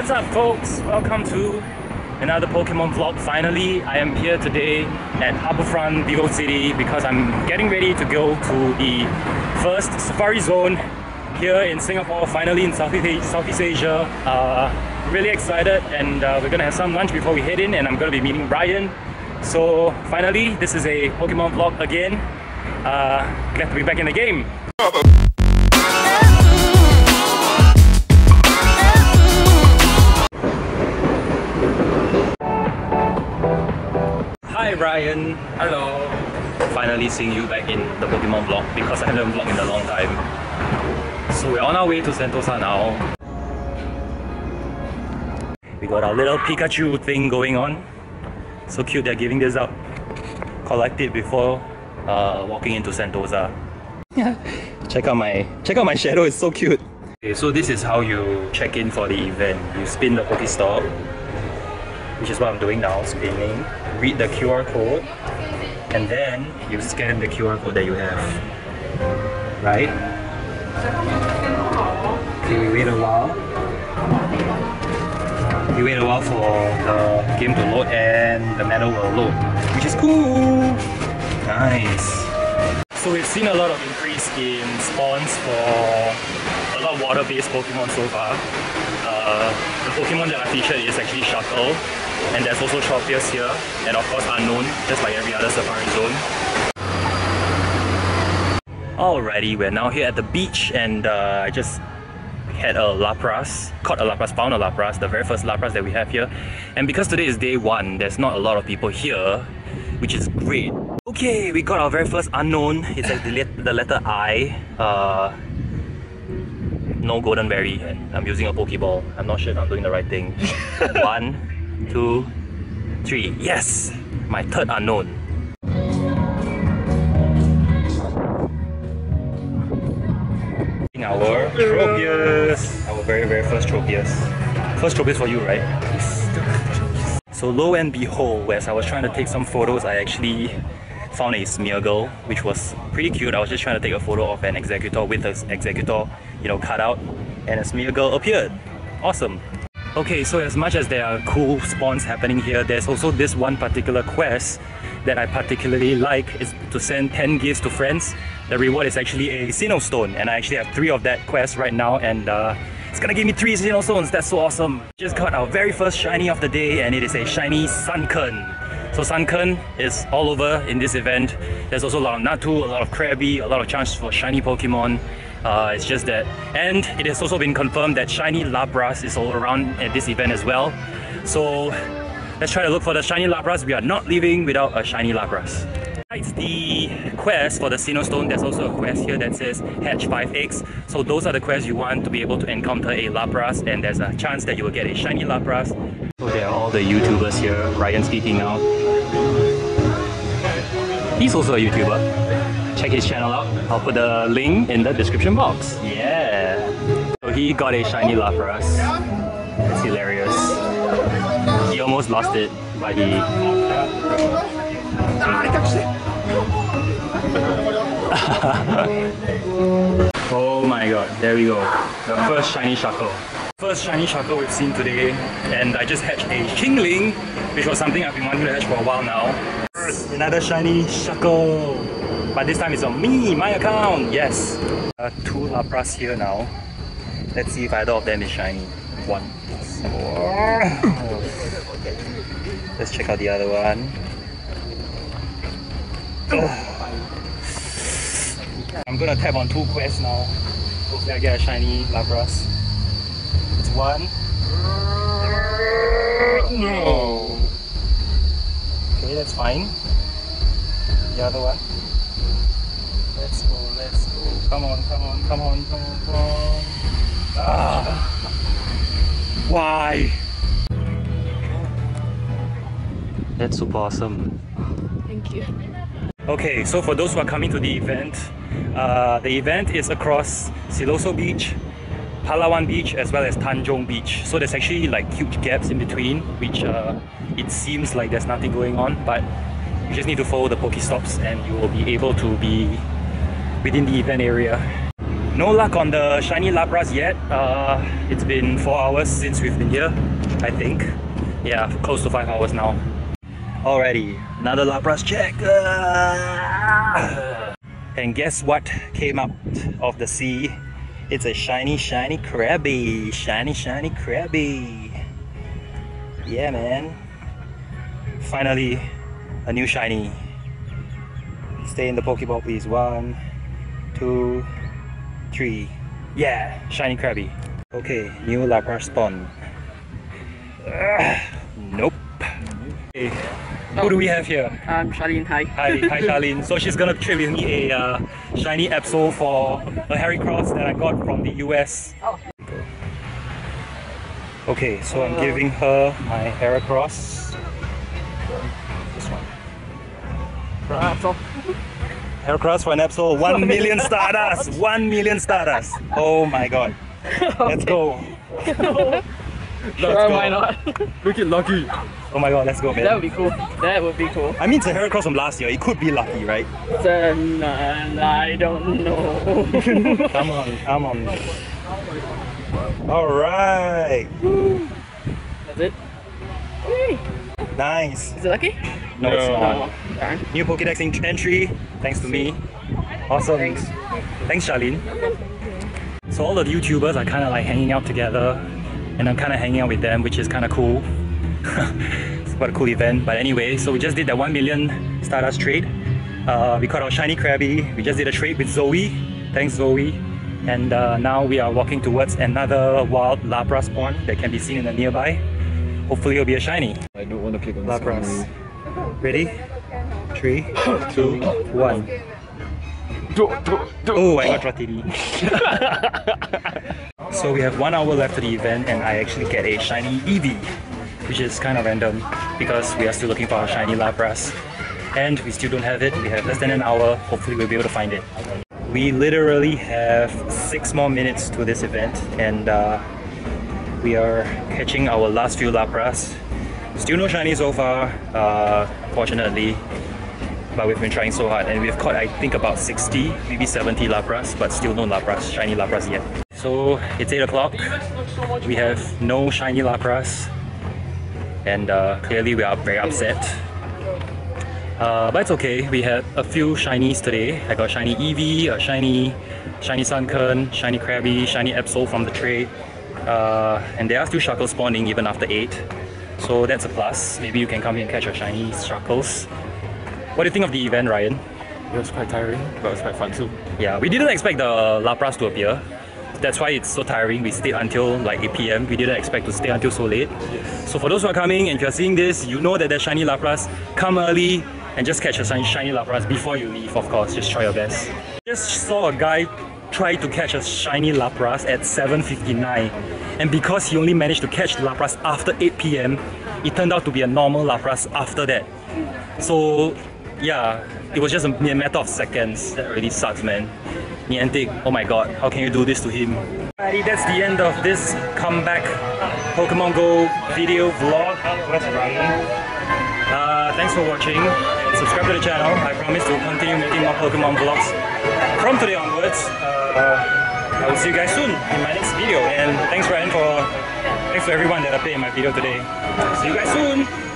What's up folks? Welcome to another Pokemon vlog. Finally, I am here today at Harbourfront Vivo City because I'm getting ready to go to the first Safari Zone here in Singapore, finally in Southeast, Southeast Asia. Uh, really excited and uh, we're gonna have some lunch before we head in and I'm gonna be meeting Brian. So finally, this is a Pokemon vlog again. Uh, glad to be back in the game. Hi Ryan. Hello. Finally seeing you back in the Pokemon vlog because I haven't vlogged in a long time. So we're on our way to Sentosa now. We got our little Pikachu thing going on. So cute they're giving this out. Collect it before uh, walking into Sentosa. check out my check out my shadow, it's so cute. Okay, so this is how you check in for the event. You spin the Pokestop, which is what I'm doing now, spinning. Read the QR code, and then you scan the QR code that you have. Right? Okay, we wait a while. We wait a while for the game to load and the medal will load, which is cool. Nice. So we've seen a lot of increase in spawns for a lot of water-based Pokemon so far. Uh, the Pokemon that I featured is actually Shuckle, and there's also Tropius here, and of course Unown, just like every other Safari Zone. Alrighty, we're now here at the beach, and uh, I just had a Lapras, caught a Lapras, found a Lapras, the very first Lapras that we have here. And because today is day one, there's not a lot of people here, which is great. Okay, we got our very first Unown. It's like the, let the letter I. Uh, no golden berry, and I'm using a Pokeball. I'm not sure if I'm doing the right thing. One, two, three. Yes! My third Unown. Our Tropius, our very very first Tropius. First Tropius for you, right? So lo and behold, as I was trying to take some photos, I actually found a Smeargle, which was pretty cute. I was just trying to take a photo of an Exeggutor with the Exeggutor, you know, cut out, and a Smeargle appeared. Awesome. Okay, so as much as there are cool spawns happening here, there's also this one particular quest that I particularly like is to send 10 gifts to friends. The reward is actually a Sinnoh Stone, and I actually have three of that quest right now, and uh, it's gonna give me three Sinnoh Stones. That's so awesome. Just got our very first shiny of the day, and it is a shiny Sunkern. So Sunkern is all over in this event. There's also a lot of Natu, a lot of Krabby, a lot of chance for shiny Pokemon. Uh, it's just that. And it has also been confirmed that shiny Lapras is all around at this event as well. So let's try to look for the shiny Lapras. We are not leaving without a shiny Lapras. Besides the quest for the Sinnoh Stone, there's also a quest here that says hatch 5 eggs. So those are the quests you want to be able to encounter a Lapras and there's a chance that you will get a shiny Lapras. So there are all the YouTubers here. Ryan speaking out. He's also a YouTuber. Check his channel out. I'll put the link in the description box. Yeah. So he got a shiny Lapras. It's hilarious. He almost lost it, but he oh my god, there we go. The first shiny Shuckle. First shiny Shuckle we've seen today, and I just hatched a Kingling, which was something I've been wanting to hatch for a while now. Another shiny Shuckle. But this time it's on me, my account, yes. Uh, two Lapras here now. Let's see if either of them is shiny. One. Let's check out the other one. I'm gonna tap on two quests now. Hopefully I get a shiny Lapras. It's one. No. Okay, that's fine. The other one. Let's go, let's go. Come on, come on, come on, come on, come on. Ah. Why? That's super awesome. Thank you. Okay, so for those who are coming to the event, uh, the event is across Siloso Beach, Palawan Beach, as well as Tanjong Beach. So there's actually like huge gaps in between, which uh, it seems like there's nothing going on, but you just need to follow the Pokestops and you will be able to be within the event area. No luck on the shiny Lapras yet. Uh, it's been 4 hours since we've been here, I think. Yeah, close to 5 hours now. Already, another Lapras check. Uh, and guess what came out of the sea? It's a shiny, shiny Krabby. Shiny, shiny Krabby. Yeah, man. Finally, a new shiny. Stay in the Pokeball, please. One, two, three. Yeah, shiny Krabby. Okay, new Lapras spawn. nope. Okay, who do we have here? Um, Charlene, hi. Hi, hi Charlene. So she's gonna trade with me a uh, shiny Absol for a Heracross that I got from the US. Oh. Okay, so I'm giving her my Heracross. This one. Right, Cross for an Absol. One million Stardust! One million Stardust! Oh my god. Let's go. Sure, go. why not? Look at lucky. Oh my god, let's go, that would be cool. That would be cool. I mean, it's a Heracross from last year. It could be lucky, right? Then, uh, I don't know. Come on, come on. Alright. That's it. Yay. Nice. Is it lucky? No, it's not. Oh, darn. New Pokédex en- entry, thanks to me. Awesome. Thanks. Thanks, Charlene. So all the YouTubers are kind of like hanging out together, and I'm kind of hanging out with them, which is kind of cool. it's quite a cool event. But anyway, so we just did that 1 million Stardust trade. Uh, we caught our shiny Krabby. We just did a trade with Zoe. Thanks, Zoe. And uh, now we are walking towards another wild Lapras spawn that can be seen in the nearby. Hopefully it'll be a shiny. I don't want to click on Lapras. Ready? Three, two, one. Do, do, do. Oh, I got Dratini. so we have one hour left to the event and I actually get a shiny Eevee, which is kind of random because we are still looking for our shiny Lapras. And we still don't have it. We have less than an hour. Hopefully we'll be able to find it. We literally have six more minutes to this event and uh, we are catching our last few Lapras. Still no shiny so far, uh, fortunately but we've been trying so hard and we've caught I think about 60 maybe 70 Lapras but still no Lapras shiny Lapras yet so it's 8 o'clock. We have no shiny Lapras. And uh, clearly we are very upset. Uh, but it's okay. We had a few shinies today. I got shiny Eevee, a shiny shiny Sunkern, shiny Krabby, shiny Absol from the trade. Uh, and there are still Shuckles spawning even after 8 so that's a plus. Maybe you can come here and catch your shiny Shuckles. What do you think of the event, Ryan? It was quite tiring, but it was quite fun too. Yeah, we didn't expect the Lapras to appear. That's why it's so tiring. We stayed until like 8 p.m. We didn't expect to stay until so late. So for those who are coming and you're seeing this, you know that there's shiny Lapras. Come early and just catch a shiny Lapras before you leave, of course. Just try your best. Just saw a guy try to catch a shiny Lapras at 7.59 and because he only managed to catch the Lapras after 8 p.m., it turned out to be a normal Lapras after that. So yeah, it was just a matter of seconds. That really sucks, man. Niantic, oh my god, how can you do this to him? Alrighty, that's the end of this comeback Pokemon Go video vlog. Uh, thanks for watching and subscribe to the channel. I promise to continue making more Pokemon vlogs from today onwards. Uh, I will see you guys soon in my next video. And thanks Ryan for thanks to everyone that appeared in my video today. See you guys soon.